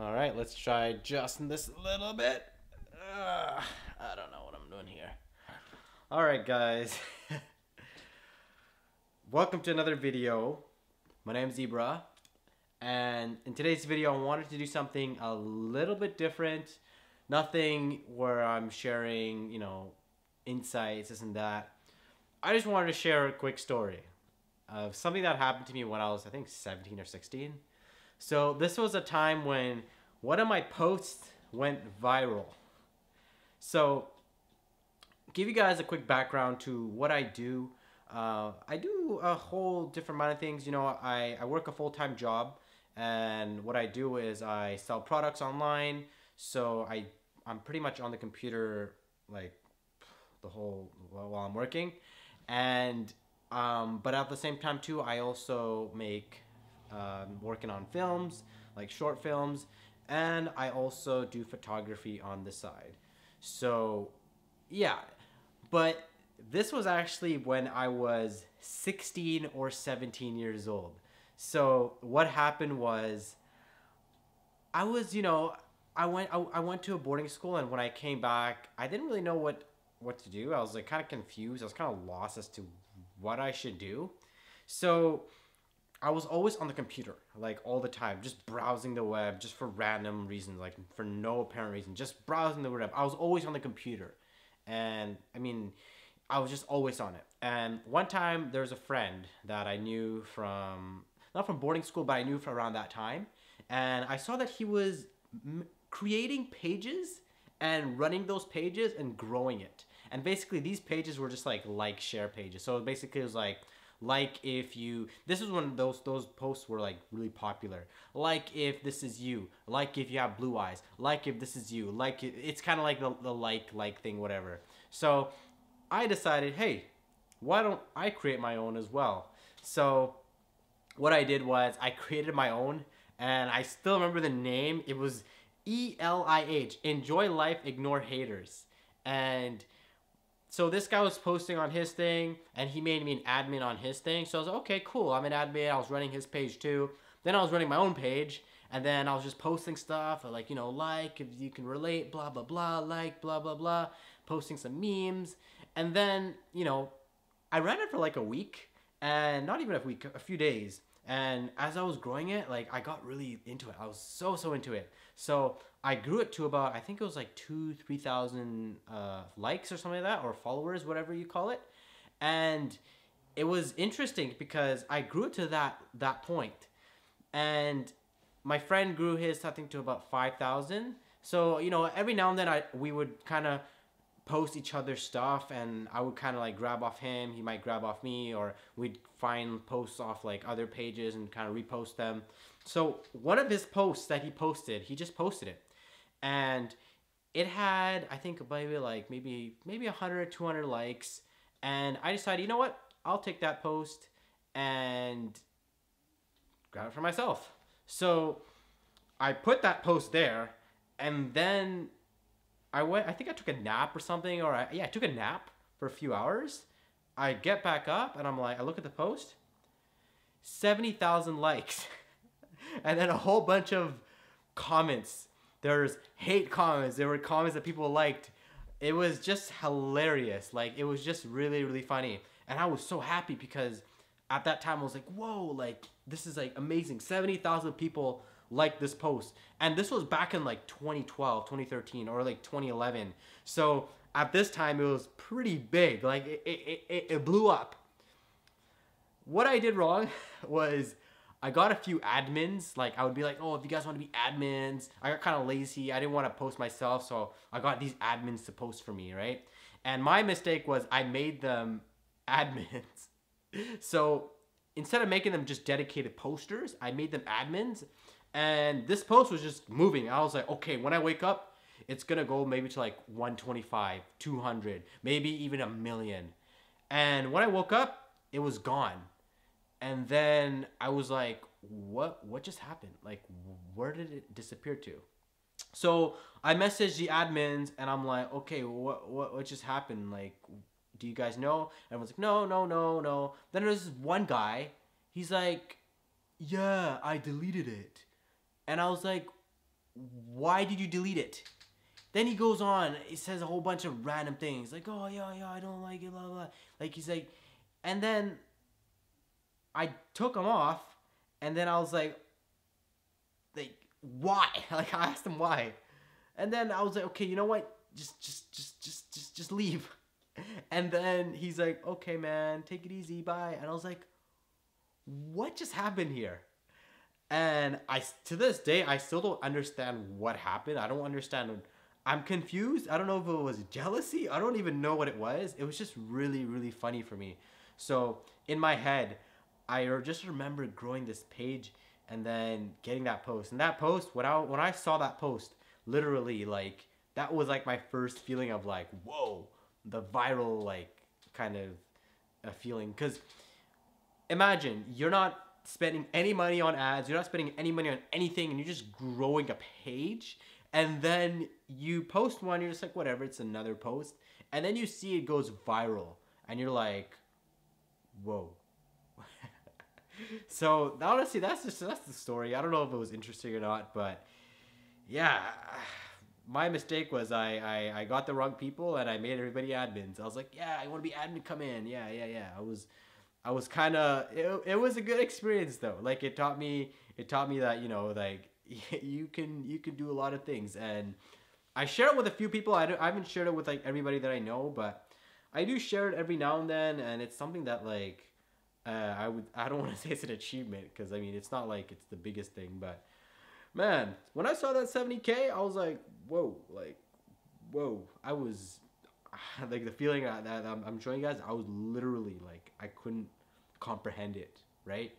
All right, let's try adjusting this a little bit. Uh, I don't know what I'm doing here. All right, guys. Welcome to another video. My name is Ibra, and in today's video, I wanted to do something a little bit different. Nothing where I'm sharing, you know, insights, this and that. I just wanted to share a quick story of something that happened to me when I was, I think, 17 or 16 so this was a time when one of my posts went viral. So give you guys a quick background to what I do. Uh, I do a whole different amount of things. You know, I, I work a full-time job and what I do is I sell products online. So I, I'm pretty much on the computer like the whole while I'm working. And, um, but at the same time too, I also make um, working on films, like short films, and I also do photography on the side. So, yeah, but this was actually when I was 16 or 17 years old. So, what happened was I was, you know, I went I, I went to a boarding school and when I came back, I didn't really know what what to do. I was like kind of confused. I was kind of lost as to what I should do. So, I was always on the computer, like all the time, just browsing the web, just for random reasons, like for no apparent reason, just browsing the web. I was always on the computer, and I mean, I was just always on it. And one time, there was a friend that I knew from not from boarding school, but I knew from around that time, and I saw that he was creating pages and running those pages and growing it. And basically, these pages were just like like share pages. So basically, it was like like if you this is when those those posts were like really popular. Like if this is you. Like if you have blue eyes. Like if this is you. Like it's kind of like the, the like like thing whatever. So i decided hey why don't i create my own as well? So what i did was i created my own and i still remember the name. It was e-l-i-h enjoy life ignore haters. And so this guy was posting on his thing and he made me an admin on his thing. So I was like, okay, cool. I'm an admin. I was running his page too. Then I was running my own page and then I was just posting stuff like, you know, like if you can relate, blah, blah, blah, like, blah, blah, blah, posting some memes. And then, you know, I ran it for like a week and not even a week, a few days. And as I was growing it, like I got really into it. I was so, so into it. So I grew it to about I think it was like two three thousand uh, likes or something like that or followers whatever you call it, and it was interesting because I grew it to that that point, and my friend grew his I think to about five thousand. So you know every now and then I we would kind of post each other's stuff and I would kind of like grab off him, he might grab off me, or we'd find posts off like other pages and kind of repost them. So one of his posts that he posted, he just posted it and it had I think maybe like maybe maybe 100 200 likes. And I decided you know what? I'll take that post and grab it for myself. So I put that post there and then I went I think I took a nap or something or I, yeah I took a nap for a few hours. I get back up and I'm like I look at the post 70,000 likes. And then a whole bunch of comments there's hate comments. There were comments that people liked. It was just hilarious. Like it was just really really funny, and I was so happy because at that time I was like, whoa, like this is like amazing. Seventy thousand people liked this post, and this was back in like 2012, 2013, or like 2011. So at this time it was pretty big. Like it it, it, it blew up. What I did wrong was I got a few admins. Like I would be like, oh, if you guys want to be admins, I got kind of lazy. I didn't want to post myself, so I got these admins to post for me, right? And my mistake was I made them admins. so instead of making them just dedicated posters, I made them admins. And this post was just moving. I was like, okay, when I wake up, it's gonna go maybe to like 125, 200, maybe even a million. And when I woke up, it was gone and then I was like, what what just happened? Like where did it disappear to? So I messaged the admins and I'm like, okay, what what what just happened? Like, do you guys know? And everyone's like, no, no, no, no. Then there's one guy. He's like, yeah, I deleted it, and I was like, why did you delete it? Then he goes on, he says a whole bunch of random things like, oh, yeah, yeah, I don't like it, blah, blah. Like, he's like, and then I took him off, and then I was like, like, why? Like, I asked him why. And then I was like, okay, you know what? Just, just, just, just, just, just leave. And then he's like, okay, man, take it easy, bye. And I was like, what just happened here? And I, to this day, I still don't understand what happened. I don't understand. I'm confused. I don't know if it was jealousy. I don't even know what it was. It was just really, really funny for me. So in my head, I just remember growing this page and then getting that post. And that post, when I when I saw that post, literally like that was like my first feeling of like, whoa, the viral like kind of a feeling. Cause imagine you're not spending any money on ads, you're not spending any money on anything, and you're just growing a page. And then you post one, you're just like, whatever, it's another post. And then you see it goes viral, and you're like, whoa. So honestly, that's just that's the story. I don't know if it was interesting or not, but yeah, my mistake was I, I I got the wrong people and I made everybody admins. I was like, yeah, I want to be admin. Come in. Yeah, yeah, yeah. I was I was kind of it, it was a good experience though. Like it taught me it taught me that you know like you can you can do a lot of things and I share it with a few people. I, I haven't shared it with like everybody that I know, but I do share it every now and then, and it's something that like uh, I would I don't want to say it's an achievement because I mean it's not like it's the biggest thing, but man, when I saw that 70k, I was like, whoa, like, whoa. I was like the feeling that, I'm showing you guys. I was literally like I couldn't comprehend it, right?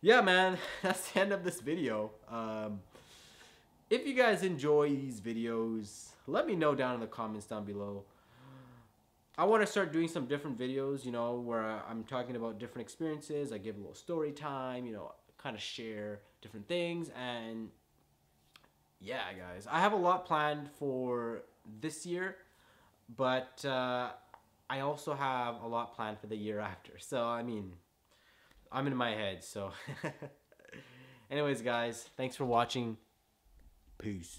Yeah, man, that's the end of this video. Um, if you guys enjoy these videos, let me know down in the comments down below. I want to start doing some different videos, you know, where I'm talking about different experiences. I give a little story time, you know, kind of share different things. And yeah, guys, I have a lot planned for this year, but uh, I also have a lot planned for the year after. So, I mean, I'm in my head. So, anyways, guys, thanks for watching. Peace.